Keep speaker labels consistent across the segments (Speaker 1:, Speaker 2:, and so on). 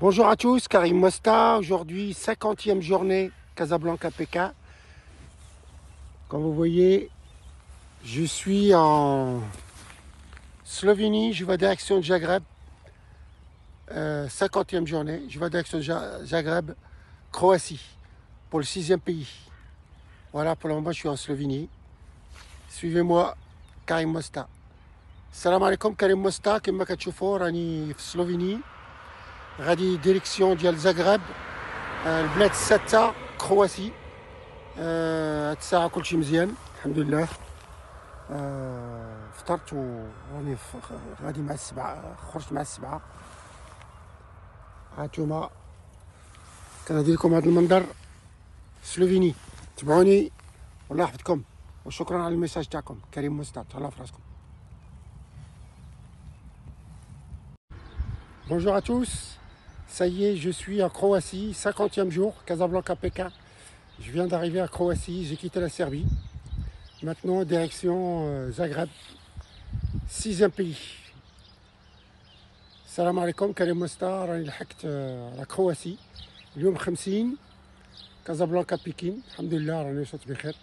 Speaker 1: Bonjour à tous, Karim Mosta. Aujourd'hui, 50e journée Casablanca-PK. Comme vous voyez, je suis en Slovénie. Je vais direction Zagreb. Euh, 50e journée. Je vais direction Zagreb, Croatie, pour le sixième pays. Voilà, pour le moment, je suis en Slovénie. Suivez-moi, Karim Mosta. Salam alaikum, Karim Mosta. Comme Slovénie. غادي ديريكسيون ديال زغرب البلاد السادسة كرواتي هاد الساعة كلشي مزيان الحمد لله فطرت وراني غادي مع السبعة خرجت مع السبعة. هانتوما كنهدي لكم هذا المنظر. سلوفيني تبعوني. والله يحفظكم وشكرا على الميساج تاعكم. كريم مستعد. تهلاو في راسكم. Bonjour à tous, ça y est, je suis en Croatie, 50e jour, Casablanca PK. Je viens d'arriver à Croatie, j'ai quitté la Serbie. Maintenant, direction euh, Zagreb, sixième pays. Salam alaikum, كريم مستا راني لحقت على كرواسي اليوم 50 كازابلانكا بكين الحمد لله راني وصلت بخير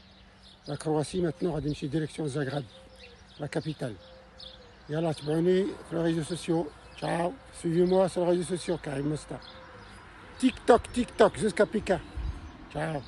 Speaker 1: لا كرواسي maintenant غادي نمشي ديريكسيون زاغرب لا كابيتال يلا تبعوني في les réseaux sociaux ciao. Suivez-moi sur les réseaux sociaux Karim Mosta TikTok TikTok jusqu'à Pika. Ciao